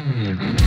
Mm-hmm.